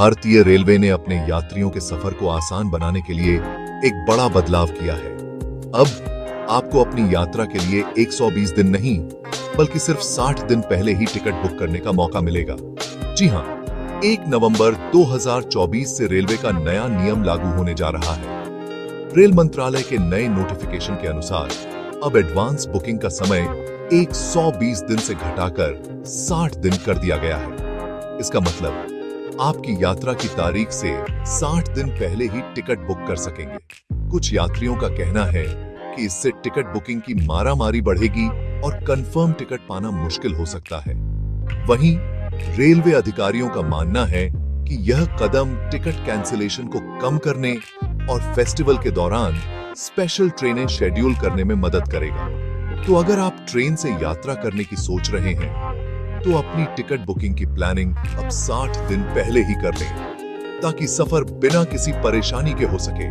भारतीय रेलवे ने अपने यात्रियों के सफ़र को आसान बनाने के लिए एक बड़ा बदलाव किया है। अब आपको अपनी यात्रा के लिए 120 दिन नहीं, बल्कि सिर्फ़ 60 दिन पहले ही टिकट बुक करने का मौका मिलेगा। जी हाँ 1 नवंबर 2024 से रेलवे का नया नियम लागू होने जा रहा है। रेल मंत्रालय के नए नोटिफिकेशन के अनुसार, अब एडवांस बुकिंग का समय 120 दिन से घटाकर 60 दिन कर दिया गया है। इसका मतलब आपकी यात्रा की तारीख से 60 दिन पहले ही टिकट बुक कर सकेंगे। कुछ यात्रियों का कहना है कि इससे टिकट बुकिंग की मारामारी बढ़ेगी और कंफर्म टिकट पाना मुश्किल हो सकता है। वहीं रेलवे अधिकारियों का मानना है कि यह कदम टिकट कैंसिलेशन को कम करने और फेस्टिवल के दौरान स्पेशल ट्रेनें शेड्यूल करने में मदद करेगा। तो अगर आप ट्रेन से यात्रा करने की सोच रहे हैं तो अपनी टिकट बुकिंग की प्लानिंग अब 60 दिन पहले ही कर लें, ताकि सफ़र बिना किसी परेशानी के हो सके।